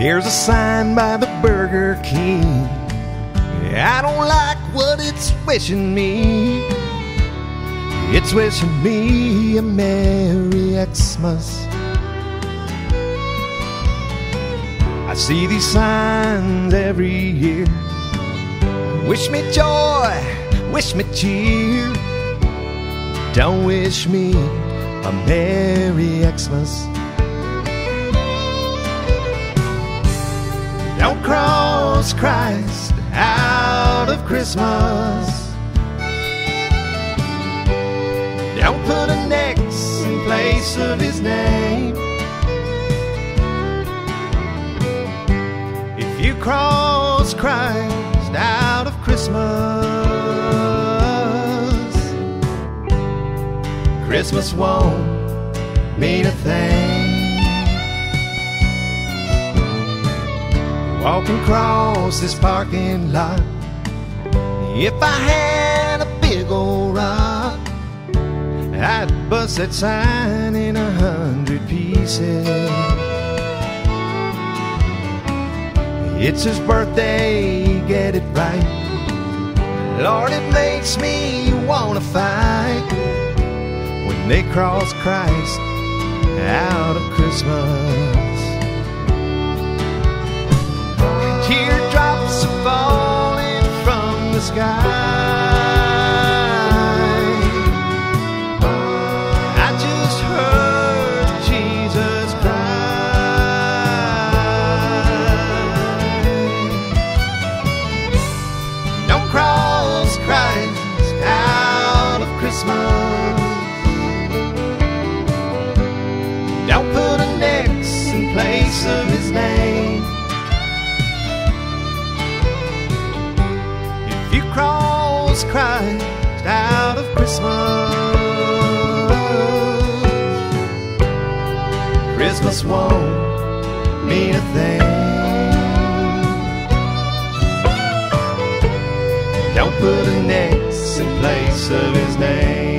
There's a sign by the Burger King. I don't like what it's wishing me. It's wishing me a Merry Xmas. I see these signs every year. Wish me joy, wish me cheer. Don't wish me a Merry Xmas. Don't cross Christ out of Christmas. Place of his name. If you cross Christ out of Christmas, Christmas won't mean a thing. Walking across this parking lot, if I had a big old rock, Bust that sign in a hundred pieces. It's his birthday, get it right. Lord, it makes me wanna fight when they cross Christ out of Christmas. Cross Christ out of Christmas, Christmas won't mean a thing. Don't put an X in place of his name.